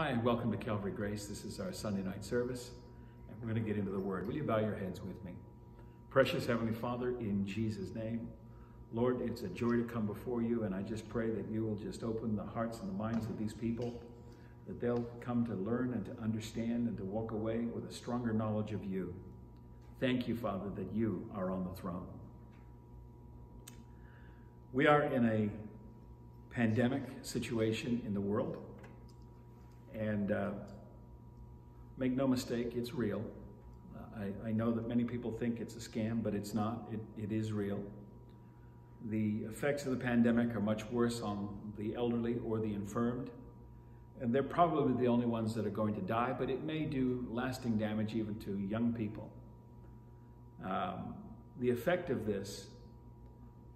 Hi, and welcome to Calvary Grace. This is our Sunday night service, and we're going to get into the Word. Will you bow your heads with me? Precious Heavenly Father, in Jesus' name, Lord, it's a joy to come before you, and I just pray that you will just open the hearts and the minds of these people, that they'll come to learn and to understand and to walk away with a stronger knowledge of you. Thank you, Father, that you are on the throne. We are in a pandemic situation in the world. And uh, make no mistake, it's real. I, I, know that many people think it's a scam, but it's not. It, it is real. The effects of the pandemic are much worse on the elderly or the infirmed. And they're probably the only ones that are going to die, but it may do lasting damage even to young people. Um, the effect of this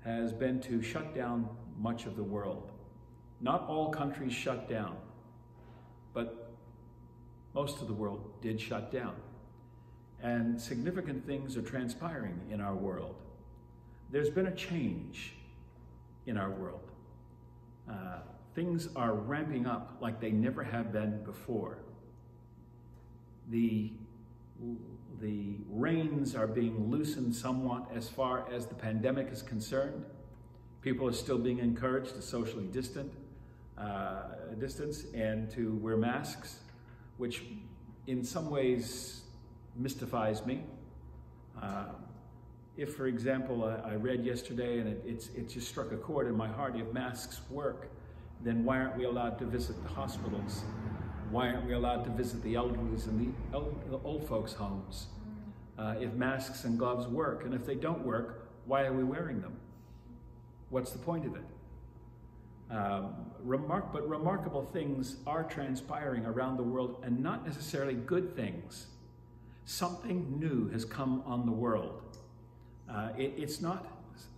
has been to shut down much of the world. Not all countries shut down but most of the world did shut down. And significant things are transpiring in our world. There's been a change in our world. Uh, things are ramping up like they never have been before. The, the reins are being loosened somewhat as far as the pandemic is concerned. People are still being encouraged to socially distant, uh, distance and to wear masks, which in some ways mystifies me. Uh, if, for example, I, I read yesterday and it, it just struck a chord in my heart, if masks work, then why aren't we allowed to visit the hospitals? Why aren't we allowed to visit the elderly and the, the old folks' homes? Uh, if masks and gloves work, and if they don't work, why are we wearing them? What's the point of it? Um, remark, but remarkable things are transpiring around the world and not necessarily good things. Something new has come on the world. Uh, it, it's not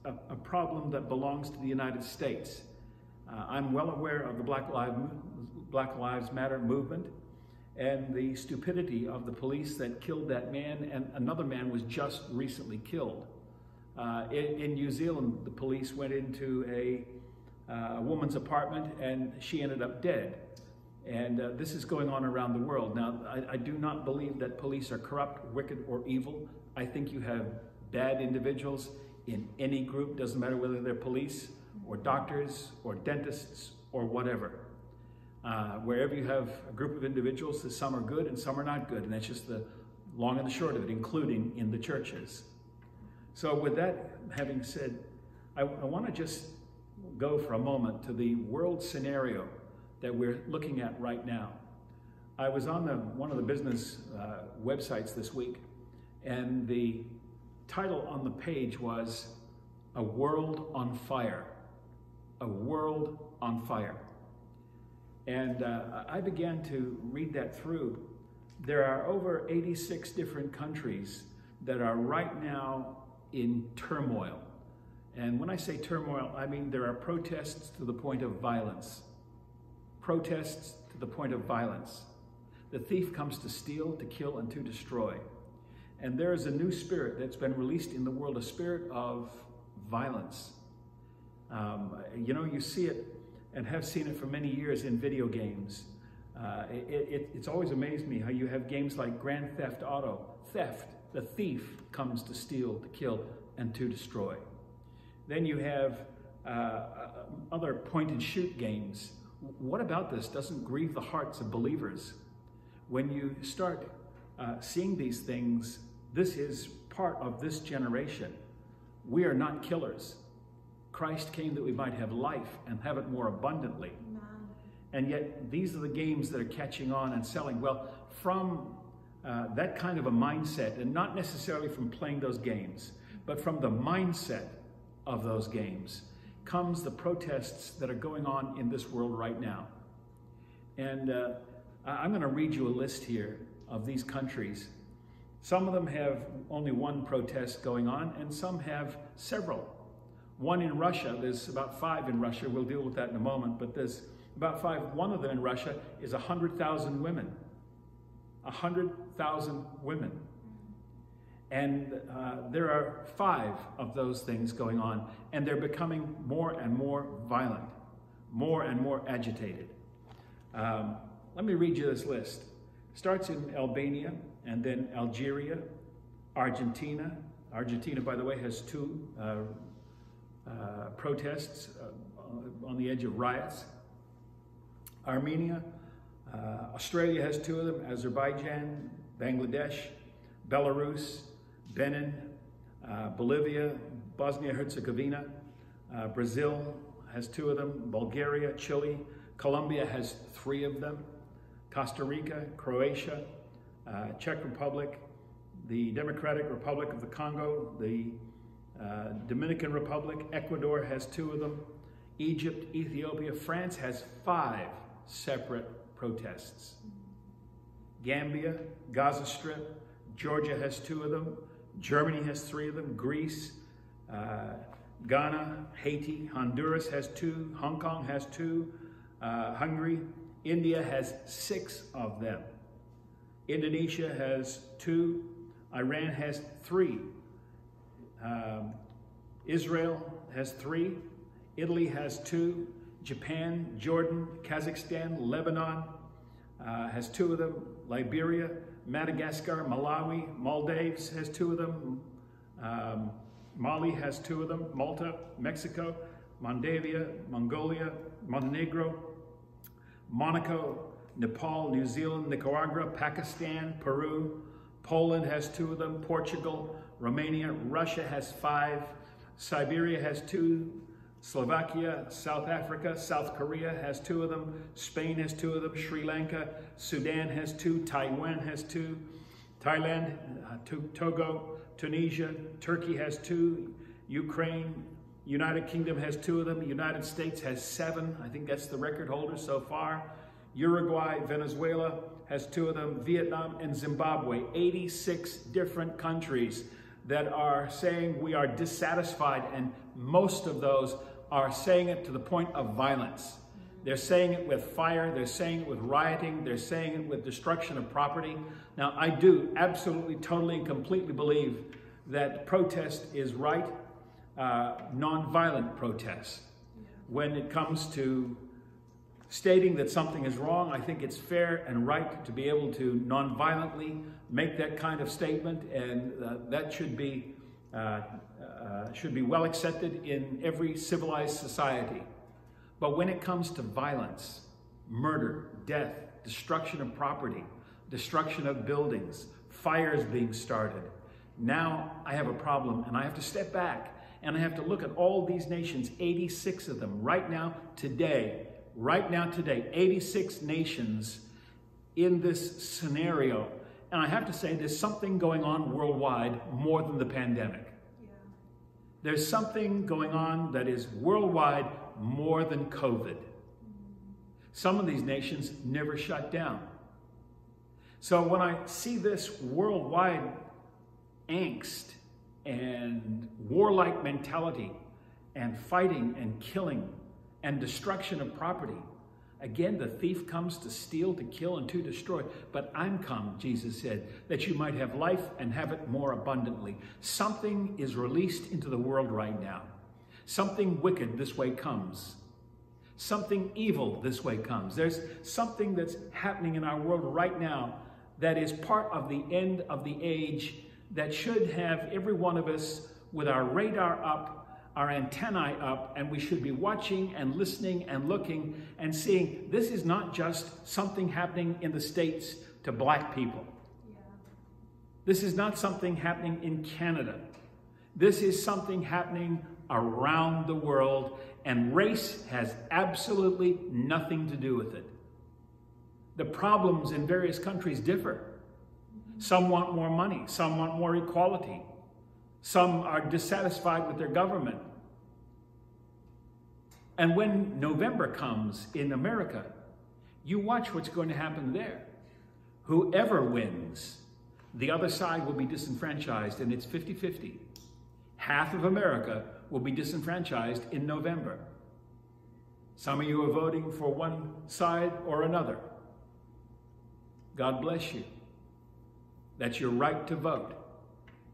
a, a, problem that belongs to the United States. Uh, I'm well aware of the Black, Lives, Black Lives Matter movement and the stupidity of the police that killed that man, and another man was just recently killed. Uh, in, in New Zealand, the police went into a a woman's apartment and she ended up dead. And uh, this is going on around the world. Now, I, I, do not believe that police are corrupt, wicked, or evil. I think you have bad individuals in any group, doesn't matter whether they're police or doctors or dentists or whatever. Uh, wherever you have a group of individuals, some are good and some are not good. And that's just the long and the short of it, including in the churches. So with that having said, I, I want to just go for a moment to the world scenario that we're looking at right now. I was on the, one of the business uh, websites this week, and the title on the page was A World on Fire. A World on Fire. And uh, I began to read that through. There are over 86 different countries that are right now in turmoil. And when I say turmoil, I mean there are protests to the point of violence. Protests to the point of violence. The thief comes to steal, to kill, and to destroy. And there is a new spirit that's been released in the world, a spirit of violence. Um, you know, you see it and have seen it for many years in video games. Uh, it, it, it's always amazed me how you have games like Grand Theft Auto, theft. The thief comes to steal, to kill, and to destroy. Then you have uh, uh, other point and shoot games. What about this doesn't grieve the hearts of believers? When you start uh, seeing these things, this is part of this generation. We are not killers. Christ came that we might have life and have it more abundantly. And yet, these are the games that are catching on and selling. Well, from uh, that kind of a mindset, and not necessarily from playing those games, but from the mindset of those games comes the protests that are going on in this world right now. And uh, I'm going to read you a list here of these countries. Some of them have only one protest going on, and some have several. One in Russia, there's about five in Russia, we'll deal with that in a moment, but there's about five. One of them in Russia is 100,000 women. 100,000 women. And uh, there are five of those things going on, and they're becoming more and more violent, more and more agitated. Um, let me read you this list. Starts in Albania and then Algeria, Argentina. Argentina, by the way, has two uh, uh, protests uh, on the edge of riots. Armenia, uh, Australia has two of them, Azerbaijan, Bangladesh, Belarus, Benin, uh, Bolivia, Bosnia-Herzegovina, uh, Brazil has two of them, Bulgaria, Chile, Colombia has three of them, Costa Rica, Croatia, uh, Czech Republic, the Democratic Republic of the Congo, the uh, Dominican Republic, Ecuador has two of them, Egypt, Ethiopia, France has five separate protests. Gambia, Gaza Strip, Georgia has two of them, Germany has three of them, Greece, uh, Ghana, Haiti, Honduras has two, Hong Kong has two, uh, Hungary, India has six of them. Indonesia has two, Iran has three, um, Israel has three, Italy has two, Japan, Jordan, Kazakhstan, Lebanon uh, has two of them, Liberia, Madagascar, Malawi, Maldives has two of them, um, Mali has two of them, Malta, Mexico, Moldavia, Mongolia, Montenegro, Monaco, Nepal, New Zealand, Nicaragua, Pakistan, Peru, Poland has two of them, Portugal, Romania, Russia has five, Siberia has two, Slovakia, South Africa, South Korea has two of them, Spain has two of them, Sri Lanka, Sudan has two, Taiwan has two, Thailand, uh, Togo, Tunisia, Turkey has two, Ukraine, United Kingdom has two of them, United States has seven, I think that's the record holder so far, Uruguay, Venezuela has two of them, Vietnam and Zimbabwe, 86 different countries that are saying we are dissatisfied, and most of those are saying it to the point of violence. They're saying it with fire, they're saying it with rioting, they're saying it with destruction of property. Now, I do absolutely, totally, and completely believe that protest is right, uh, nonviolent protest. When it comes to stating that something is wrong, I think it's fair and right to be able to nonviolently make that kind of statement, and uh, that should be uh, uh, should be well accepted in every civilized society. But when it comes to violence, murder, death, destruction of property, destruction of buildings, fires being started, now I have a problem, and I have to step back and I have to look at all these nations, 86 of them, right now, today, right now, today, 86 nations in this scenario. And I have to say, there's something going on worldwide more than the pandemic. Yeah. There's something going on that is worldwide more than COVID. Some of these nations never shut down. So when I see this worldwide angst and warlike mentality and fighting and killing and destruction of property. Again, the thief comes to steal, to kill, and to destroy. But I'm come, Jesus said, that you might have life and have it more abundantly. Something is released into the world right now. Something wicked this way comes. Something evil this way comes. There's something that's happening in our world right now that is part of the end of the age that should have every one of us with our radar up our antennae up, and we should be watching and listening and looking and seeing this is not just something happening in the States to black people. Yeah. This is not something happening in Canada. This is something happening around the world, and race has absolutely nothing to do with it. The problems in various countries differ. Some want more money, some want more equality, some are dissatisfied with their government. And when November comes in America, you watch what's going to happen there. Whoever wins, the other side will be disenfranchised, and it's 50 50. Half of America will be disenfranchised in November. Some of you are voting for one side or another. God bless you. That's your right to vote.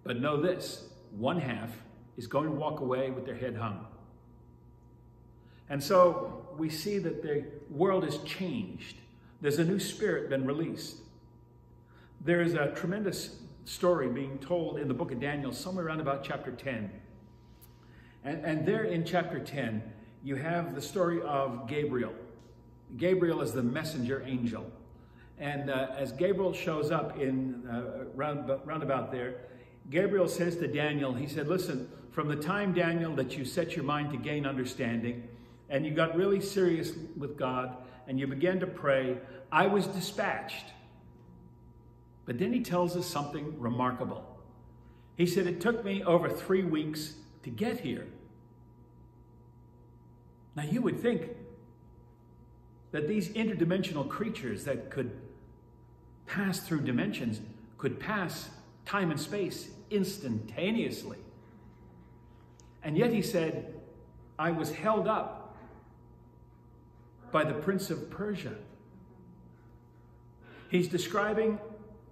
But know this one half is going to walk away with their head hung. And so we see that the world has changed. There's a new spirit been released. There is a tremendous story being told in the book of Daniel, somewhere around about chapter 10. And, and there in chapter 10, you have the story of Gabriel. Gabriel is the messenger angel. And uh, as Gabriel shows up in uh, round, roundabout there, Gabriel says to Daniel, he said, listen, from the time, Daniel, that you set your mind to gain understanding, and you got really serious with God, and you began to pray, I was dispatched. But then he tells us something remarkable. He said, It took me over three weeks to get here. Now, you would think that these interdimensional creatures that could pass through dimensions could pass time and space instantaneously. And yet he said, I was held up by the prince of Persia. He's describing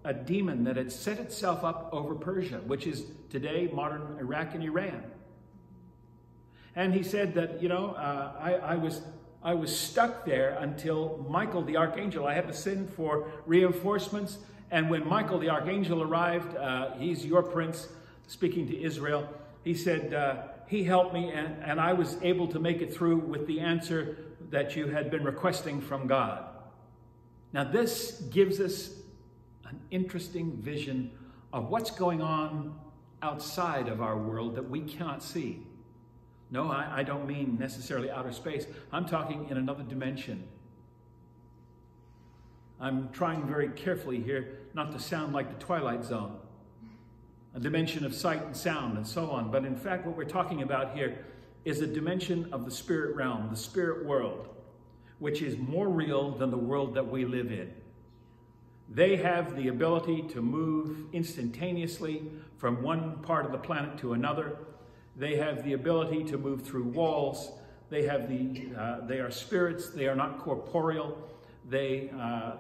a demon that had set itself up over Persia, which is today modern Iraq and Iran. And he said that, you know, uh, I, I, was, I was stuck there until Michael the archangel, I had to send for reinforcements. And when Michael the archangel arrived, uh, he's your prince, speaking to Israel, he said, uh, he helped me and, and I was able to make it through with the answer that you had been requesting from God. Now, this gives us an interesting vision of what's going on outside of our world that we cannot see. No, I, I don't mean necessarily outer space. I'm talking in another dimension. I'm trying very carefully here not to sound like the Twilight Zone, a dimension of sight and sound and so on. But in fact, what we're talking about here is a dimension of the spirit realm, the spirit world, which is more real than the world that we live in. They have the ability to move instantaneously from one part of the planet to another they have the ability to move through walls. They have the, uh, they are spirits. They are not corporeal. They, uh,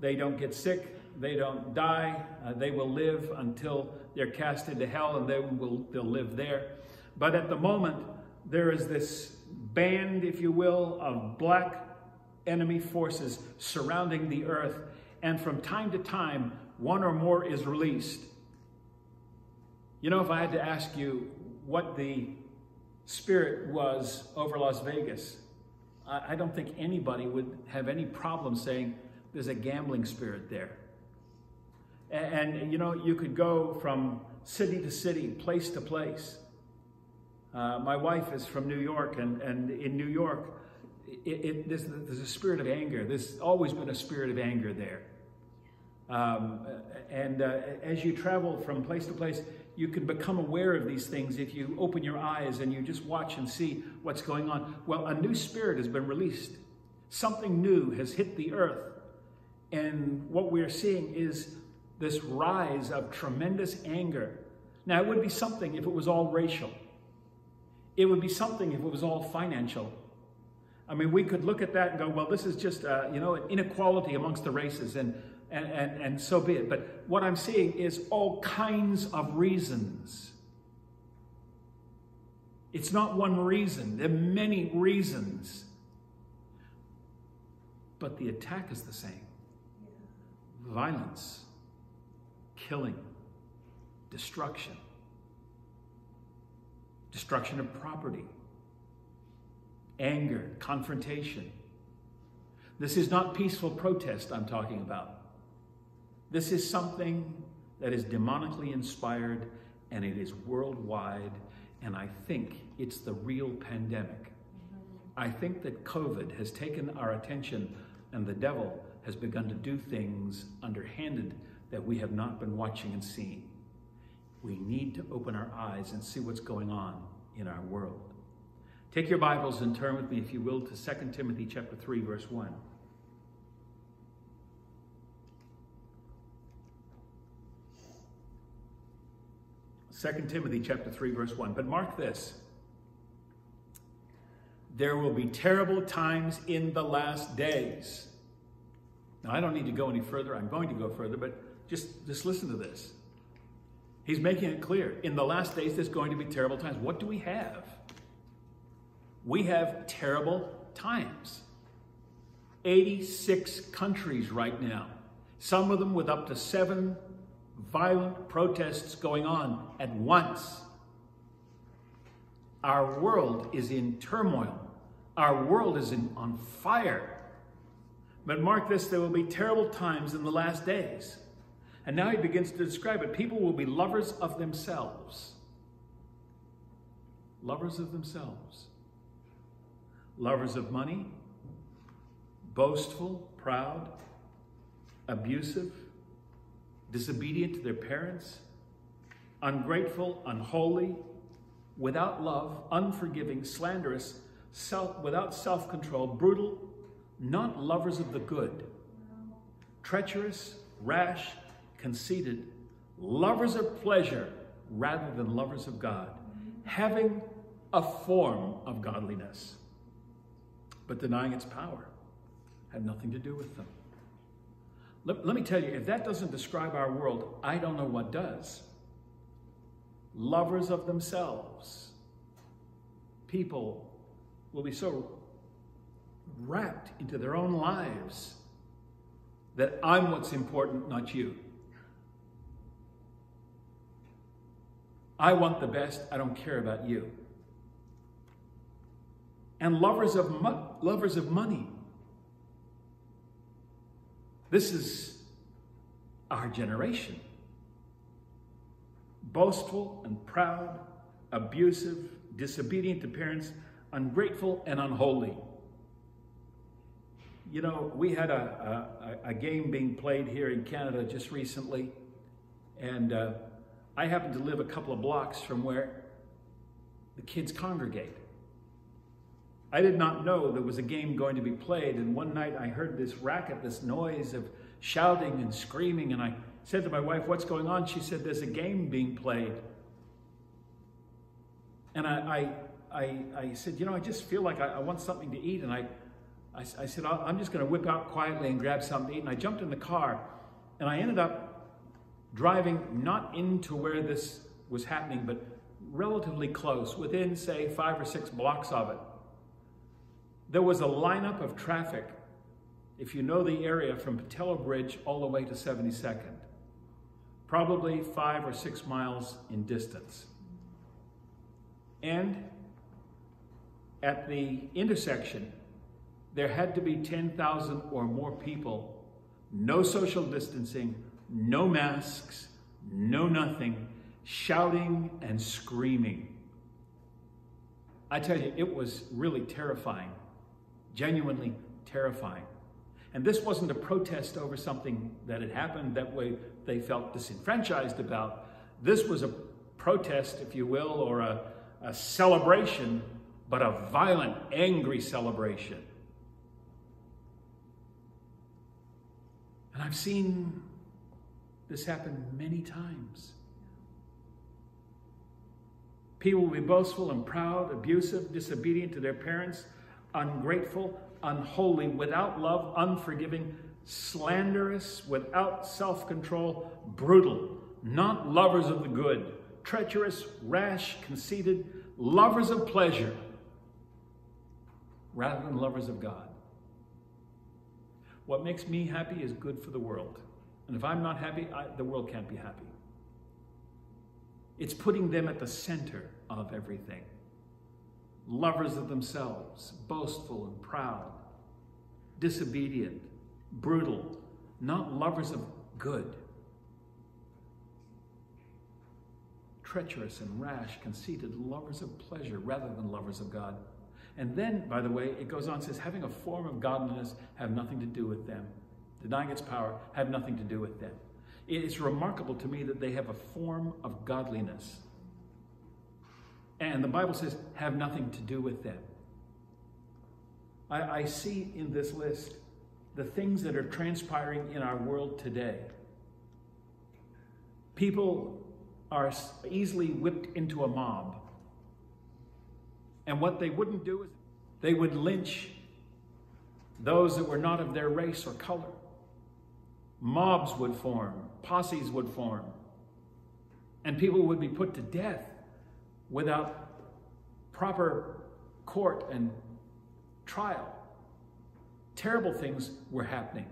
they don't get sick. They don't die. Uh, they will live until they're cast into hell and they will, they'll live there. But at the moment, there is this band, if you will, of black enemy forces surrounding the earth. And from time to time, one or more is released. You know, if I had to ask you, what the spirit was over Las Vegas, I, I don't think anybody would have any problem saying there's a gambling spirit there. And, and, you know, you could go from city to city, place to place. Uh, my wife is from New York, and, and in New York, it, it, there's, there's, a spirit of anger. There's always been a spirit of anger there. Um, and uh, as you travel from place to place, you can become aware of these things if you open your eyes and you just watch and see what's going on. Well, a new spirit has been released. Something new has hit the earth. And what we're seeing is this rise of tremendous anger. Now, it would be something if it was all racial. It would be something if it was all financial. I mean, we could look at that and go, well, this is just, uh, you know, an inequality amongst the races. And and, and, and so be it. But what I'm seeing is all kinds of reasons. It's not one reason, there are many reasons. But the attack is the same violence, killing, destruction, destruction of property, anger, confrontation. This is not peaceful protest I'm talking about. This is something that is demonically inspired and it is worldwide. And I think it's the real pandemic. I think that COVID has taken our attention and the devil has begun to do things underhanded that we have not been watching and seeing. We need to open our eyes and see what's going on in our world. Take your Bibles and turn with me, if you will, to 2 Timothy chapter 3, verse 1. 2 Timothy chapter 3 verse 1. But mark this. There will be terrible times in the last days. Now I don't need to go any further. I'm going to go further, but just just listen to this. He's making it clear. In the last days there's going to be terrible times. What do we have? We have terrible times. 86 countries right now, some of them with up to seven violent protests going on at once. Our world is in turmoil. Our world is in, on fire. But mark this, there will be terrible times in the last days. And now he begins to describe it. People will be lovers of themselves. Lovers of themselves. Lovers of money. Boastful, proud, abusive, disobedient to their parents, ungrateful, unholy, without love, unforgiving, slanderous, self, without self control, brutal, not lovers of the good, treacherous, rash, conceited, lovers of pleasure rather than lovers of God, having a form of godliness, but denying its power, had nothing to do with them. Let, let me tell you, if that doesn't describe our world, I don't know what does. Lovers of themselves. People will be so wrapped into their own lives that I'm what's important, not you. I want the best, I don't care about you. And lovers of, mo- lovers of money. This is our generation. Boastful and proud, abusive, disobedient to parents, ungrateful and unholy. You know, we had a, a, a game being played here in Canada just recently, and uh, I happen to live a couple of blocks from where the kids congregate. I did not know there was a game going to be played. And one night I heard this racket, this noise of shouting and screaming. And I said to my wife, What's going on? She said, There's a game being played. And I, I, I, I said, You know, I just feel like I, I want something to eat. And I, I, I said, I'm just going to whip out quietly and grab something to eat. And I jumped in the car. And I ended up driving not into where this was happening, but relatively close, within, say, five or six blocks of it. There was a lineup of traffic, if you know the area from Pattullo Bridge all the way to 72nd, probably five or six miles in distance. And at the intersection, there had to be 10,000 or more people, no social distancing, no masks, no nothing, shouting and screaming. I tell you, it was really terrifying genuinely terrifying. And this wasn't a protest over something that had happened that way they felt disenfranchised about. This was a protest, if you will, or a, a celebration, but a violent, angry celebration. And I've seen this happen many times. People will be boastful and proud, abusive, disobedient to their parents, ungrateful, unholy, without love, unforgiving, slanderous, without self control, brutal, not lovers of the good, treacherous, rash, conceited, lovers of pleasure, rather than lovers of God. What makes me happy is good for the world. And if I'm not happy, I, the world can't be happy. It's putting them at the center of everything lovers of themselves, boastful and proud, disobedient, brutal, not lovers of good, treacherous and rash, conceited, lovers of pleasure rather than lovers of God. And then, by the way, it goes on, says, having a form of godliness have nothing to do with them. Denying its power have nothing to do with them. It's remarkable to me that they have a form of godliness and the Bible says, have nothing to do with them. I, I see in this list the things that are transpiring in our world today. People are easily whipped into a mob. And what they wouldn't do is they would lynch those that were not of their race or color. Mobs would form, posses would form, and people would be put to death without proper court and trial. terrible things were happening.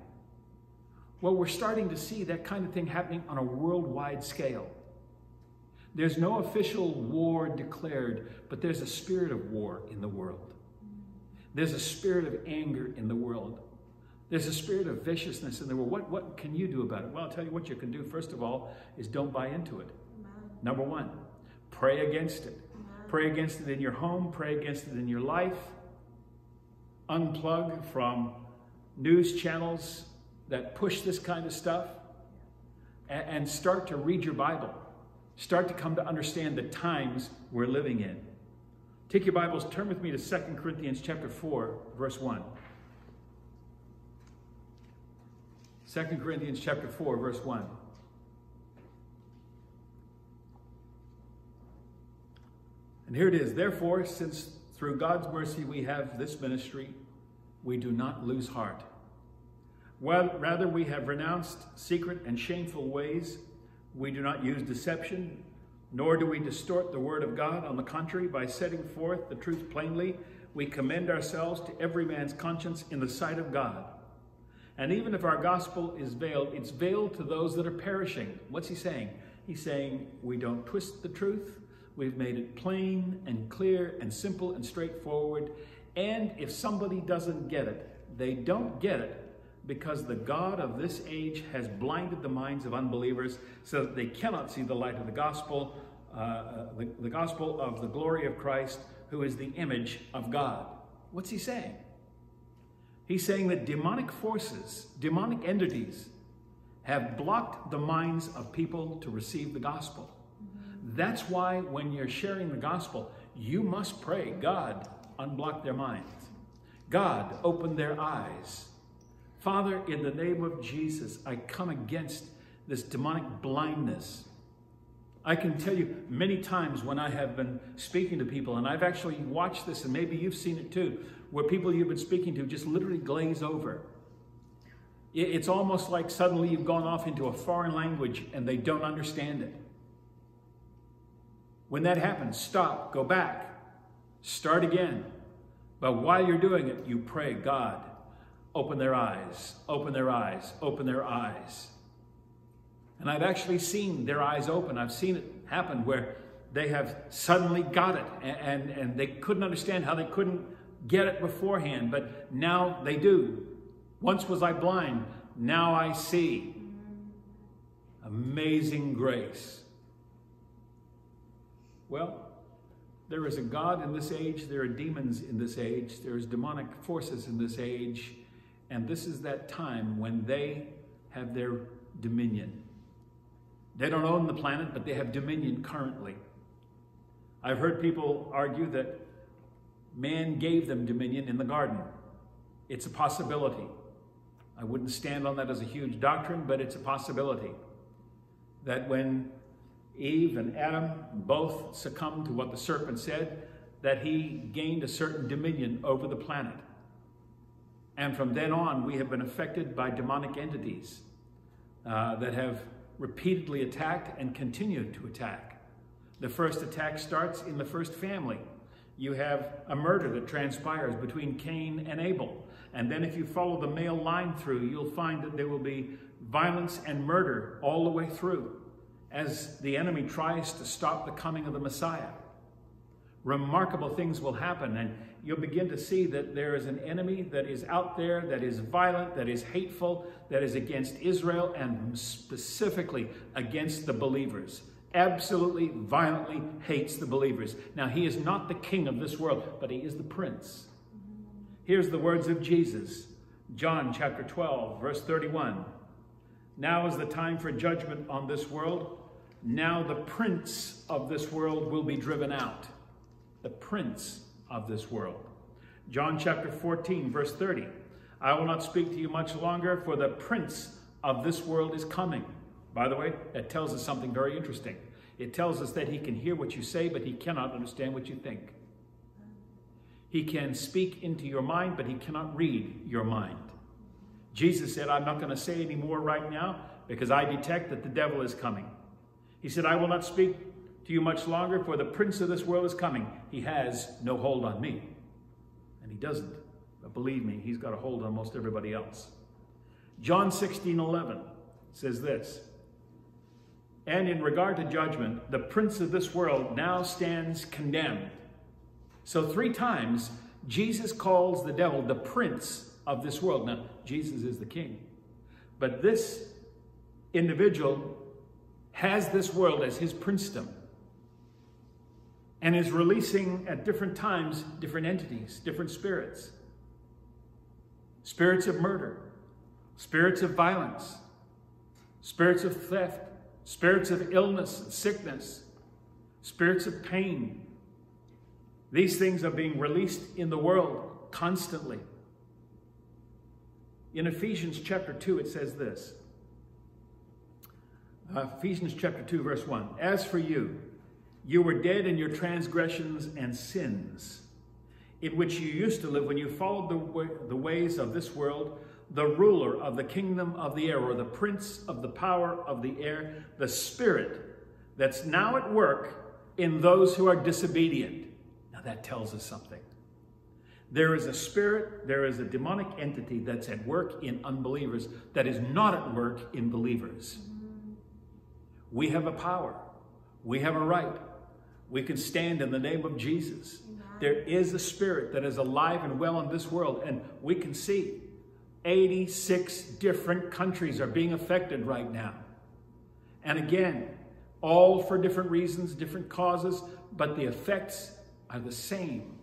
Well, we're starting to see that kind of thing happening on a worldwide scale. There's no official war declared, but there's a spirit of war in the world. There's a spirit of anger in the world. There's a spirit of viciousness in the world. What, what can you do about it? Well, I'll tell you what you can do. First of all, is don't buy into it. Number one, pray against it. Pray against it in your home, pray against it in your life. Unplug from news channels that push this kind of stuff and, and start to read your Bible. Start to come to understand the times we're living in. Take your Bibles, turn with me to 2 Corinthians chapter 4, verse 1. 2 Corinthians chapter 4, verse 1. And here it is. Therefore, since through God's mercy we have this ministry, we do not lose heart. Rather, we have renounced secret and shameful ways. We do not use deception, nor do we distort the word of God. On the contrary, by setting forth the truth plainly, we commend ourselves to every man's conscience in the sight of God. And even if our gospel is veiled, it's veiled to those that are perishing. What's he saying? He's saying we don't twist the truth. We've made it plain and clear and simple and straightforward. And if somebody doesn't get it, they don't get it because the God of this age has blinded the minds of unbelievers so that they cannot see the light of the gospel, uh, uh the, the gospel of the glory of Christ, who is the image of God. What's he saying? He's saying that demonic forces, demonic entities, have blocked the minds of people to receive the gospel. That's why when you're sharing the gospel, you must pray, God, unblock their minds. God, open their eyes. Father, in the name of Jesus, I come against this demonic blindness. I can tell you many times when I have been speaking to people, and I've actually watched this, and maybe you've seen it too, where people you've been speaking to just literally glaze over. It's almost like suddenly you've gone off into a foreign language and they don't understand it. When that happens, stop, go back, start again. But while you're doing it, you pray, God, open their eyes, open their eyes, open their eyes. And I've actually seen their eyes open. I've seen it happen where they have suddenly got it and, and, and they couldn't understand how they couldn't get it beforehand, but now they do. Once was I blind, now I see. Amazing grace. Well, there is a God in this age, there are demons in this age, there's demonic forces in this age, and this is that time when they have their dominion. They don't own the planet, but they have dominion currently. I've heard people argue that man gave them dominion in the garden. It's a possibility. I wouldn't stand on that as a huge doctrine, but it's a possibility that when Eve and Adam both succumbed to what the serpent said, that he gained a certain dominion over the planet. And from then on, we have been affected by demonic entities uh, that have repeatedly attacked and continue to attack. The first attack starts in the first family. You have a murder that transpires between Cain and Abel. And then if you follow the male line through, you'll find that there will be violence and murder all the way through as the enemy tries to stop the coming of the Messiah. Remarkable things will happen, and you'll begin to see that there is an enemy that is out there, that is violent, that is hateful, that is against Israel, and specifically against the believers. Absolutely, violently hates the believers. Now, he is not the king of this world, but he is the prince. Here's the words of Jesus John chapter 12, verse 31. Now is the time for judgment on this world. Now the prince of this world will be driven out. The prince of this world. John chapter 14, verse 30. I will not speak to you much longer, for the prince of this world is coming. By the way, that tells us something very interesting. It tells us that he can hear what you say, but he cannot understand what you think. He can speak into your mind, but he cannot read your mind. Jesus said, I'm not going to say any more right now because I detect that the devil is coming. He said, I will not speak to you much longer, for the prince of this world is coming. He has no hold on me. And he doesn't. But believe me, he's got a hold on most everybody else. John 16 11 says this And in regard to judgment, the prince of this world now stands condemned. So, three times, Jesus calls the devil the prince of this world. Now, Jesus is the king. But this individual has this world as his princedom and is releasing at different times different entities, different spirits. Spirits of murder, spirits of violence, spirits of theft, spirits of illness, and sickness, spirits of pain. These things are being released in the world constantly. In Ephesians chapter 2, it says this uh, Ephesians chapter 2, verse 1 As for you, you were dead in your transgressions and sins, in which you used to live when you followed the, way, the ways of this world, the ruler of the kingdom of the air, or the prince of the power of the air, the spirit that's now at work in those who are disobedient. Now that tells us something. There is a spirit, there is a demonic entity that's at work in unbelievers that is not at work in believers. We have a power. We have a right. We can stand in the name of Jesus. There is a spirit that is alive and well in this world, and we can see 86 different countries are being affected right now. And again, all for different reasons, different causes, but the effects are the same.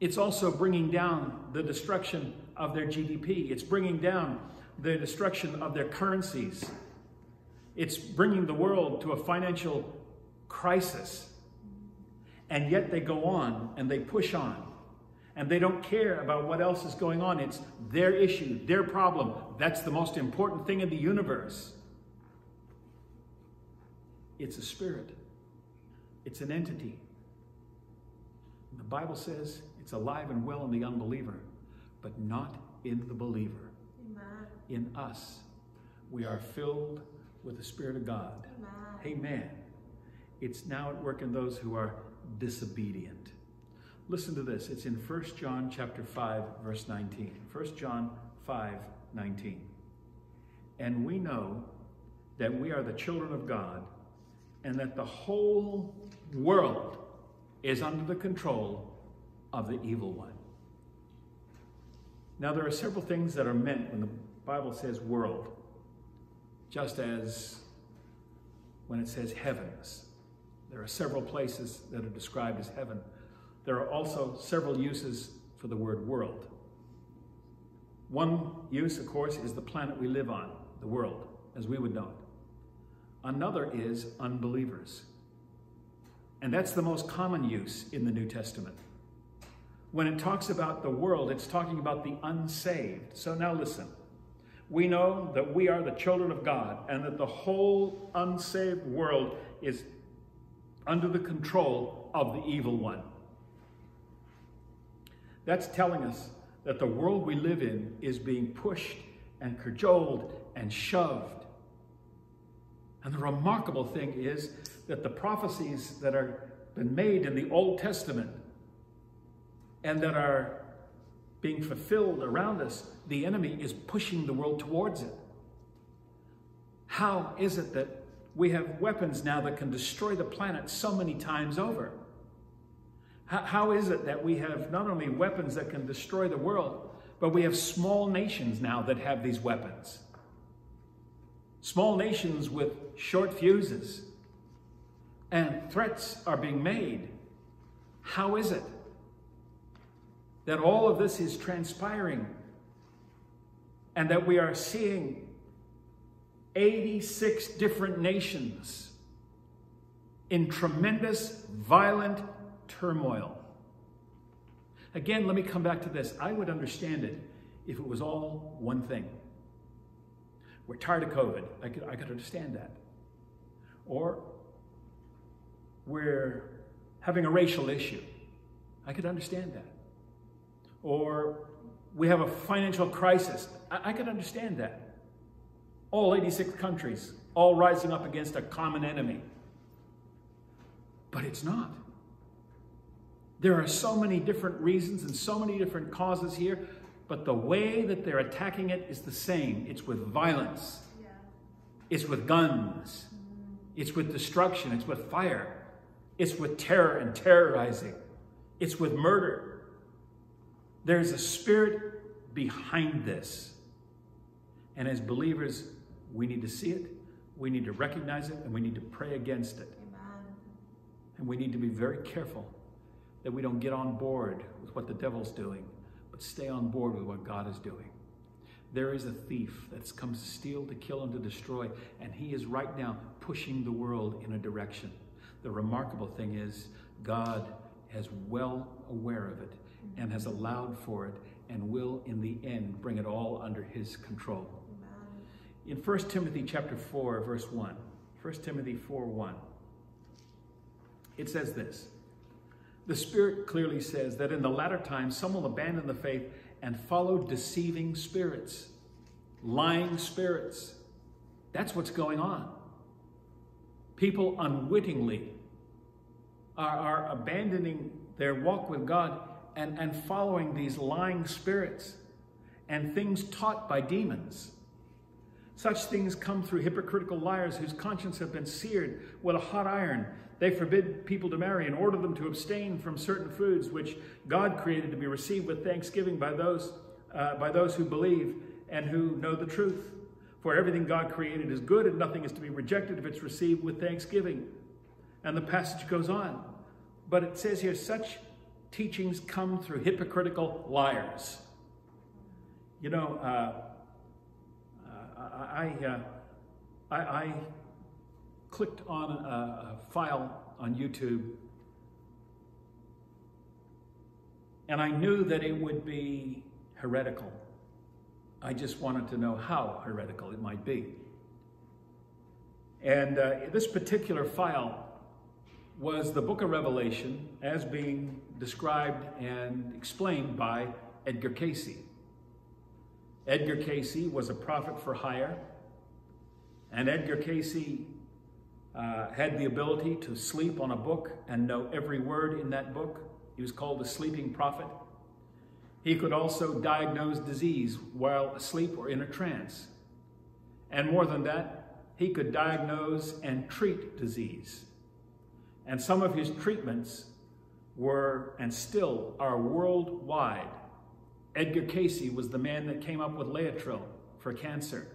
It's also bringing down the destruction of their GDP. It's bringing down the destruction of their currencies. It's bringing the world to a financial crisis. And yet they go on and they push on. And they don't care about what else is going on. It's their issue, their problem. That's the most important thing in the universe. It's a spirit, it's an entity. The Bible says it's alive and well in the unbeliever, but not in the believer. Amen. In us, we are filled with the Spirit of God. Amen. Amen. It's now at work in those who are disobedient. Listen to this. It's in 1 John chapter 5, verse 19. 1 John 5, 19. And we know that we are the children of God and that the whole world is under the control of the evil one. Now, there are several things that are meant when the Bible says world just as when it says heavens. There are several places that are described as heaven. There are also several uses for the word world. One use, of course, is the planet we live on, the world, as we would know it. Another is unbelievers. And that's the most common use in the New Testament. When it talks about the world, it's talking about the unsaved. So now listen we know that we are the children of God and that the whole unsaved world is under the control of the evil one. That's telling us that the world we live in is being pushed and cajoled and shoved. And the remarkable thing is that the prophecies that are been made in the Old Testament and that are being fulfilled around us, the enemy is pushing the world towards it. How is it that we have weapons now that can destroy the planet so many times over? How, how is it that we have not only weapons that can destroy the world, but we have small nations now that have these weapons? Small nations with short fuses. And threats are being made. How is it that all of this is transpiring and that we are seeing 86 different nations in tremendous, violent turmoil. Again, let me come back to this. I would understand it if it was all one thing. We're tired of COVID. I could, I could understand that. Or we're having a racial issue. I could understand that or we have a financial crisis. I, I can understand that. All 86 countries, all rising up against a common enemy. But it's not. There are so many different reasons and so many different causes here, but the way that they're attacking it is the same. It's with violence. Yeah. It's with guns. Mm-hmm. It's with destruction. It's with fire. It's with terror and terrorizing. It's with murder. There's a spirit behind this. And as believers, we need to see it, we need to recognize it, and we need to pray against it. Amen. And we need to be very careful that we don't get on board with what the devil's doing, but stay on board with what God is doing. There is a thief that's come to steal, to kill, and to destroy, and he is right now pushing the world in a direction. The remarkable thing is, God is well aware of it and has allowed for it and will, in the end, bring it all under his control. In 1 Timothy chapter 4, verse 1, 1 Timothy 4, 1, it says this, the Spirit clearly says that in the latter times some will abandon the faith and follow deceiving spirits, lying spirits. That's what's going on. People unwittingly are, are abandoning their walk with God and, and following these lying spirits and things taught by demons. Such things come through hypocritical liars whose conscience have been seared with a hot iron. They forbid people to marry and order them to abstain from certain foods which God created to be received with thanksgiving by those, uh, by those who believe and who know the truth. For everything God created is good and nothing is to be rejected if it's received with thanksgiving. And the passage goes on. But it says here, such teachings come through hypocritical liars. You know, uh, I, uh, I, I, clicked on a, a file on YouTube and I knew that it would be heretical. I just wanted to know how heretical it might be. And uh, this particular file was the book of Revelation as being described and explained by Edgar Cayce. Edgar Cayce was a prophet for hire, and Edgar Cayce uh, had the ability to sleep on a book and know every word in that book. He was called a sleeping prophet. He could also diagnose disease while asleep or in a trance. And more than that, he could diagnose and treat disease. And some of his treatments were and still are worldwide. Edgar Cayce was the man that came up with Laetrile for cancer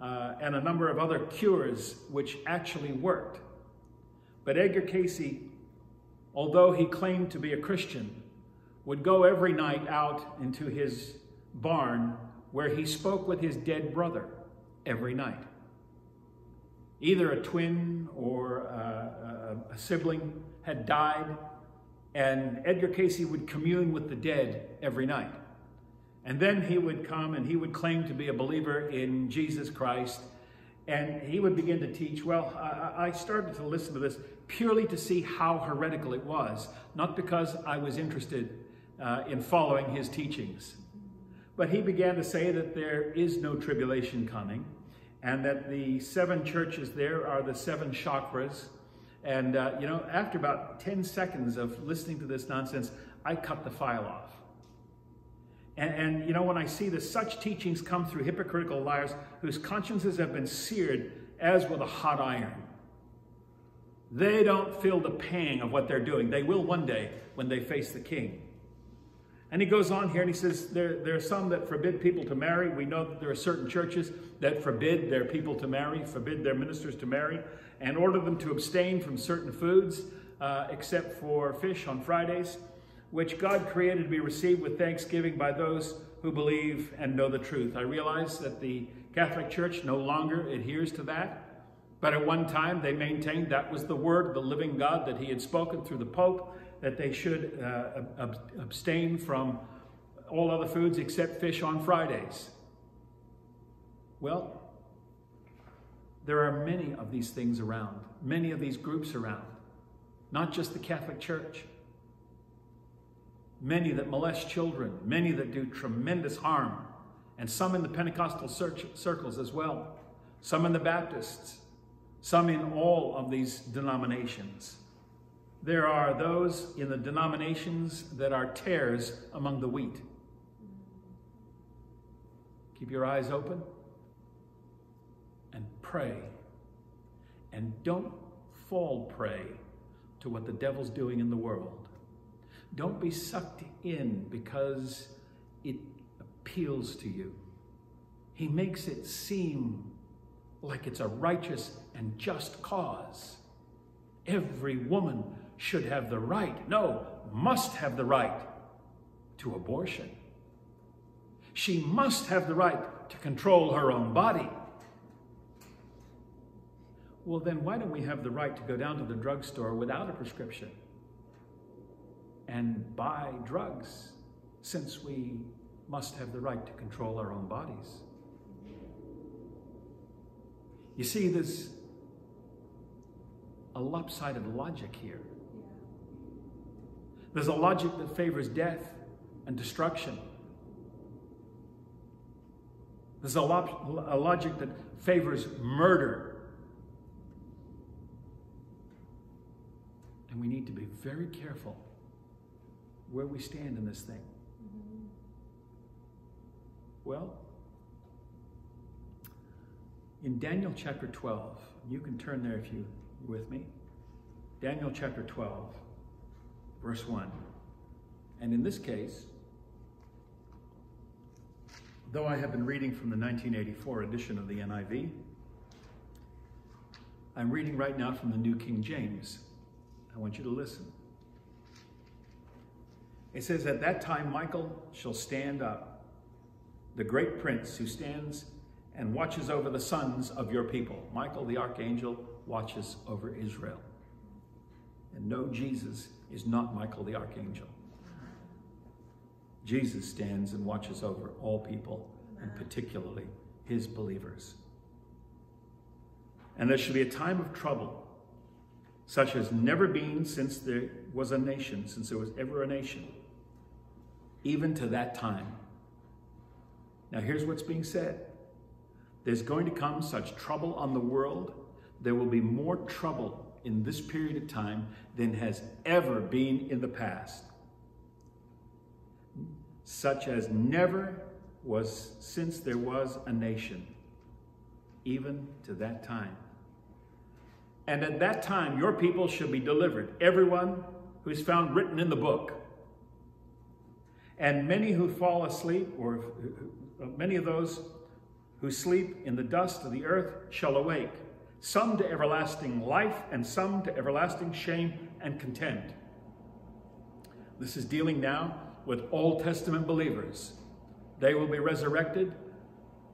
uh, and a number of other cures which actually worked. But Edgar Cayce, although he claimed to be a Christian, would go every night out into his barn where he spoke with his dead brother every night. Either a twin or uh, a, a sibling had died and Edgar Cayce would commune with the dead every night. And then he would come and he would claim to be a believer in Jesus Christ. And he would begin to teach. Well, I, I started to listen to this purely to see how heretical it was, not because I was interested uh, in following his teachings. But he began to say that there is no tribulation coming and that the seven churches there are the seven chakras and, uh, you know, after about 10 seconds of listening to this nonsense, I cut the file off. And, and, you know, when I see that such teachings come through hypocritical liars whose consciences have been seared as with a hot iron, they don't feel the pang of what they're doing. They will one day when they face the king. And he goes on here and he says, there, there are some that forbid people to marry. We know that there are certain churches that forbid their people to marry, forbid their ministers to marry and order them to abstain from certain foods uh, except for fish on Fridays, which God created to be received with thanksgiving by those who believe and know the truth. I realize that the Catholic Church no longer adheres to that, but at one time they maintained that was the word, the living God that he had spoken through the Pope, that they should uh, ab abstain from all other foods except fish on Fridays. Well, there are many of these things around, many of these groups around, not just the Catholic Church. Many that molest children, many that do tremendous harm, and some in the Pentecostal circles as well, some in the Baptists, some in all of these denominations. There are those in the denominations that are tares among the wheat. Keep your eyes open and pray. And don't fall prey to what the devil's doing in the world. Don't be sucked in because it appeals to you. He makes it seem like it's a righteous and just cause. Every woman should have the right, no, must have the right to abortion. She must have the right to control her own body. Well, then why don't we have the right to go down to the drugstore without a prescription and buy drugs since we must have the right to control our own bodies? You see, there's a lopsided logic here. There's a logic that favors death and destruction. There's a, lo- a logic that favors murder. And we need to be very careful where we stand in this thing. Well, in Daniel chapter 12, you can turn there if you with me. Daniel chapter 12, verse 1. And in this case, though I have been reading from the 1984 edition of the NIV, I'm reading right now from the New King James. I want you to listen. It says, At that time Michael shall stand up, the great prince who stands and watches over the sons of your people. Michael the archangel watches over Israel. No, Jesus is not Michael the archangel. Jesus stands and watches over all people, and particularly his believers. And there shall be a time of trouble, such as never been since there was a nation, since there was ever a nation, even to that time. Now, here's what's being said there's going to come such trouble on the world, there will be more trouble in this period of time than has ever been in the past, such as never was since there was a nation, even to that time. And at that time, your people shall be delivered, everyone who is found written in the book. And many who fall asleep, or uh, many of those who sleep in the dust of the earth shall awake, some to everlasting life and some to everlasting shame and contempt. This is dealing now with Old Testament believers. They will be resurrected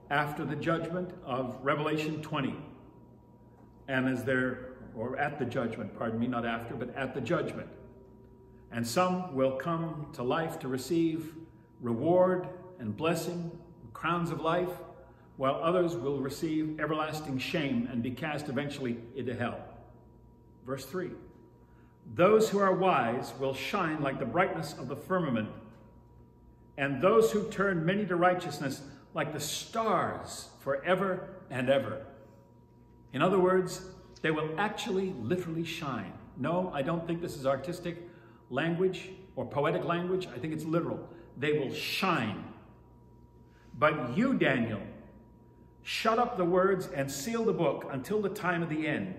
after the judgment of Revelation 20. And as they're, or at the judgment, pardon me, not after, but at the judgment. And some will come to life to receive reward and blessing, crowns of life, while others will receive everlasting shame and be cast eventually into hell. Verse 3 Those who are wise will shine like the brightness of the firmament, and those who turn many to righteousness like the stars forever and ever. In other words, they will actually literally shine. No, I don't think this is artistic language or poetic language. I think it's literal. They will shine. But you, Daniel, Shut up the words and seal the book until the time of the end.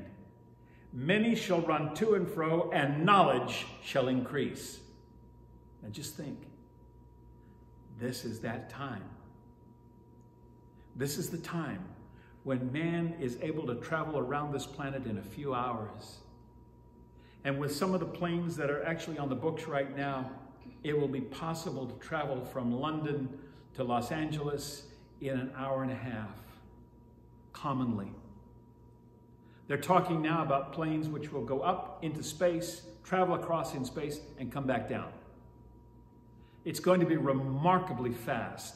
Many shall run to and fro, and knowledge shall increase. Now just think this is that time. This is the time when man is able to travel around this planet in a few hours. And with some of the planes that are actually on the books right now, it will be possible to travel from London to Los Angeles in an hour and a half commonly. They're talking now about planes which will go up into space, travel across in space, and come back down. It's going to be remarkably fast.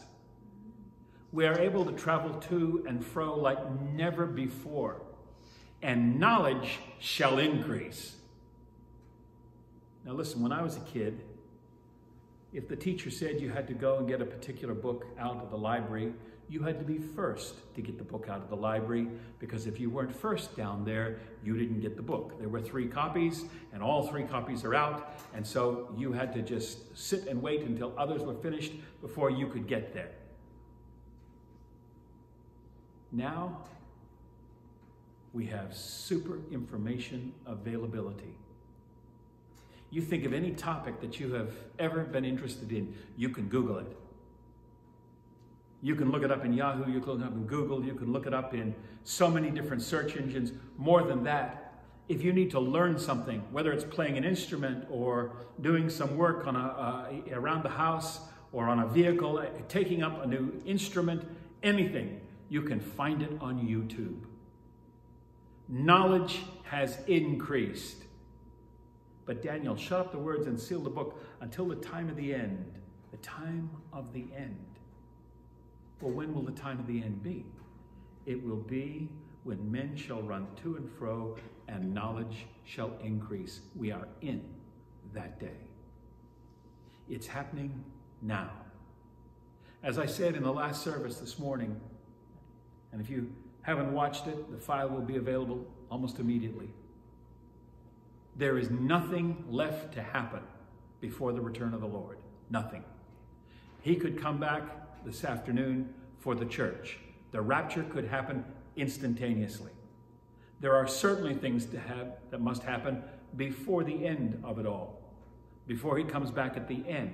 We are able to travel to and fro like never before, and knowledge shall increase. Now, listen, when I was a kid, if the teacher said you had to go and get a particular book out of the library you had to be first to get the book out of the library because if you weren't first down there, you didn't get the book. There were three copies, and all three copies are out, and so you had to just sit and wait until others were finished before you could get there. Now, we have super information availability. You think of any topic that you have ever been interested in, you can Google it. You can look it up in Yahoo, you can look it up in Google, you can look it up in so many different search engines. More than that, if you need to learn something, whether it's playing an instrument or doing some work on a, uh, around the house or on a vehicle, taking up a new instrument, anything, you can find it on YouTube. Knowledge has increased. But Daniel, shut up the words and seal the book until the time of the end. The time of the end. Well, when will the time of the end be? It will be when men shall run to and fro and knowledge shall increase. We are in that day. It's happening now. As I said in the last service this morning, and if you haven't watched it, the file will be available almost immediately. There is nothing left to happen before the return of the Lord. Nothing. He could come back this afternoon for the church. The rapture could happen instantaneously. There are certainly things to have, that must happen before the end of it all, before he comes back at the end.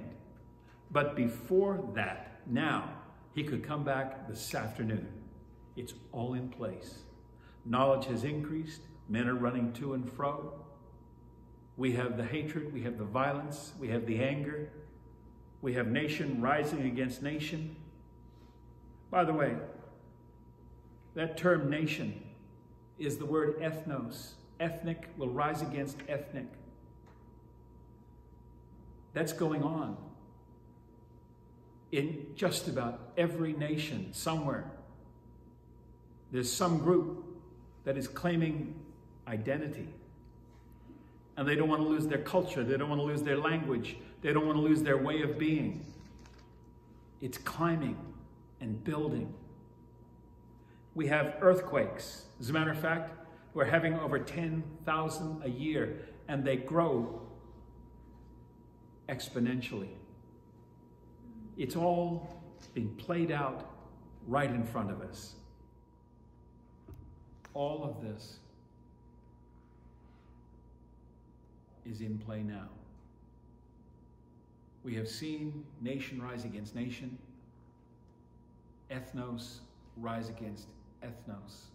But before that, now, he could come back this afternoon. It's all in place. Knowledge has increased. Men are running to and fro. We have the hatred, we have the violence, we have the anger, we have nation rising against nation. By the way, that term nation is the word ethnos. Ethnic will rise against ethnic. That's going on in just about every nation somewhere. There's some group that is claiming identity. And they don't want to lose their culture. They don't want to lose their language. They don't want to lose their way of being. It's climbing and building. We have earthquakes. As a matter of fact, we're having over 10,000 a year, and they grow exponentially. It's all being played out right in front of us all of this is in play now. We have seen nation rise against nation, ethnos rise against ethnos.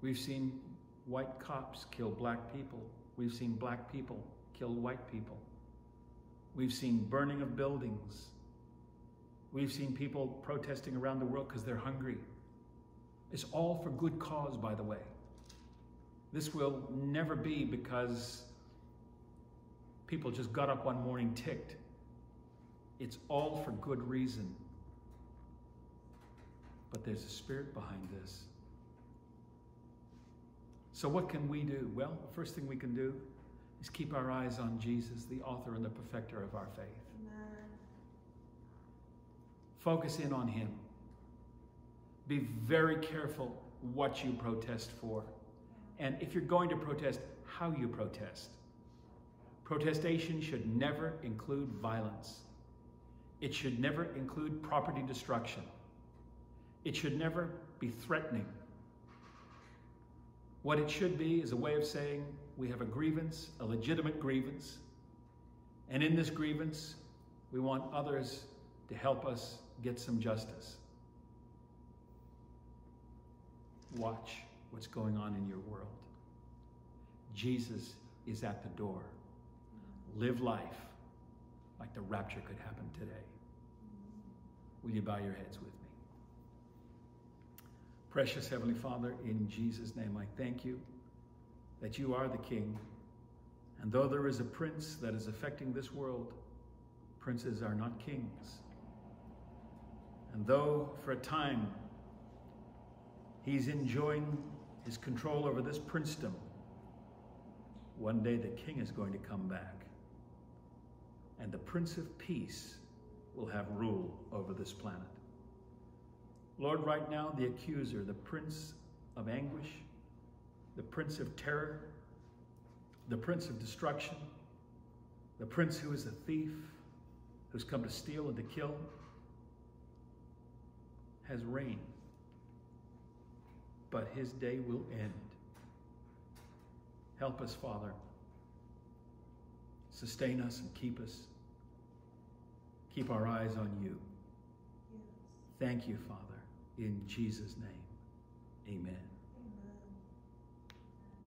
We've seen white cops kill black people. We've seen black people kill white people. We've seen burning of buildings. We've seen people protesting around the world because they're hungry. It's all for good cause, by the way. This will never be because people just got up one morning ticked. It's all for good reason. But there's a spirit behind this. So, what can we do? Well, the first thing we can do is keep our eyes on Jesus, the author and the perfecter of our faith. Amen. Focus in on Him. Be very careful what you protest for. And if you're going to protest, how you protest. Protestation should never include violence. It should never include property destruction. It should never be threatening. What it should be is a way of saying we have a grievance, a legitimate grievance, and in this grievance, we want others to help us get some justice. Watch what's going on in your world. Jesus is at the door. Live life like the rapture could happen today. Will you bow your heads with me? Precious Heavenly Father, in Jesus' name, I thank you that you are the King. And though there is a prince that is affecting this world, princes are not kings. And though for a time He's enjoying his control over this princedom. One day the king is going to come back. And the Prince of Peace will have rule over this planet. Lord, right now, the accuser, the prince of anguish, the prince of terror, the prince of destruction, the prince who is a thief, who's come to steal and to kill, has reigned. But his day will end. Help us, Father. Sustain us and keep us. Keep our eyes on you. Yes. Thank you, Father. In Jesus' name, amen.